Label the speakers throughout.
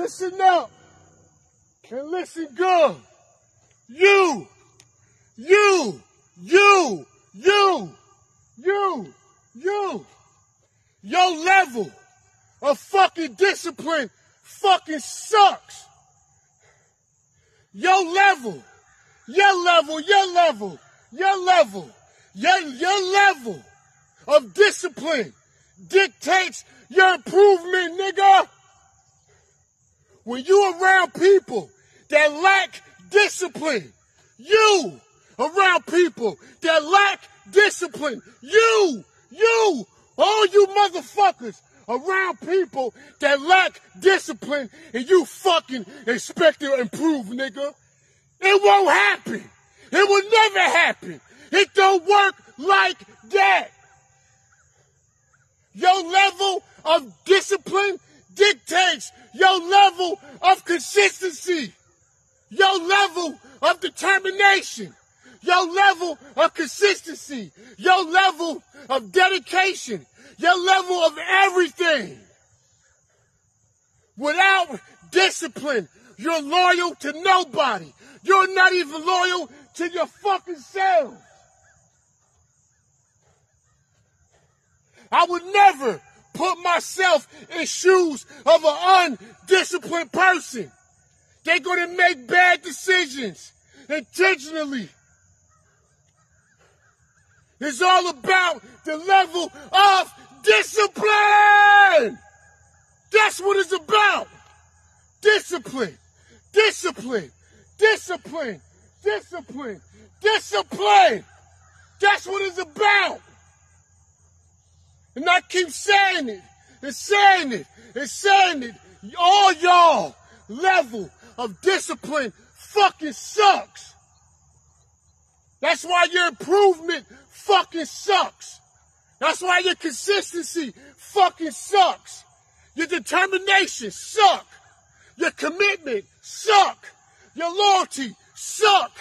Speaker 1: listen up and listen good. You, you, you, you, you, you, your level of fucking discipline fucking sucks. Your level, your level, your level, your level, your, your level of discipline dictates your improvement, nigga. When you around people that lack discipline, you around people that lack discipline, you, you, all you motherfuckers around people that lack discipline and you fucking expect to improve, nigga. It won't happen. It will never happen. It don't work like that. Your level of discipline dictates your level of consistency, your level of determination, your level of consistency, your level of dedication, your level of everything. Without discipline, you're loyal to nobody. You're not even loyal to your fucking self. I would never put myself in shoes of an undisciplined person. They're going to make bad decisions intentionally. It's all about the level of discipline. That's what it's about. Discipline, discipline, discipline, discipline, discipline. That's what it's about. And I keep saying it and saying it and saying it. All y'all level of discipline fucking sucks. That's why your improvement fucking sucks. That's why your consistency fucking sucks. Your determination suck. Your commitment suck. Your loyalty suck.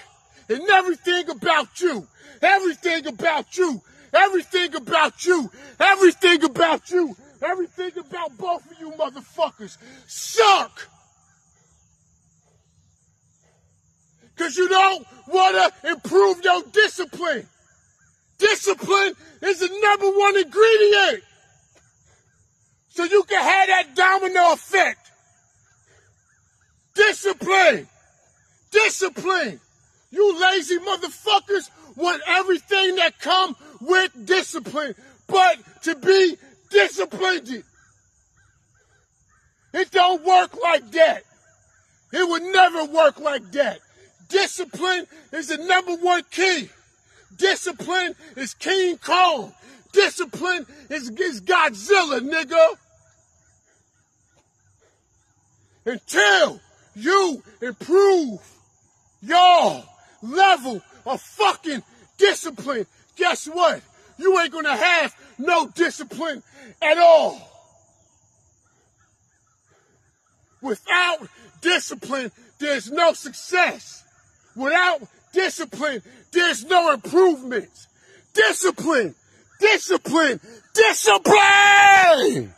Speaker 1: And everything about you, everything about you Everything about you, everything about you, everything about both of you motherfuckers suck. Because you don't want to improve your discipline. Discipline is the number one ingredient. So you can have that domino effect. Discipline. Discipline. You lazy motherfuckers want everything that come with discipline, but to be disciplined. It don't work like that. It would never work like that. Discipline is the number one key. Discipline is King Kong. Discipline is, is Godzilla, nigga. Until you improve your level of fucking discipline guess what? You ain't gonna have no discipline at all. Without discipline, there's no success. Without discipline, there's no improvement. Discipline, discipline, discipline!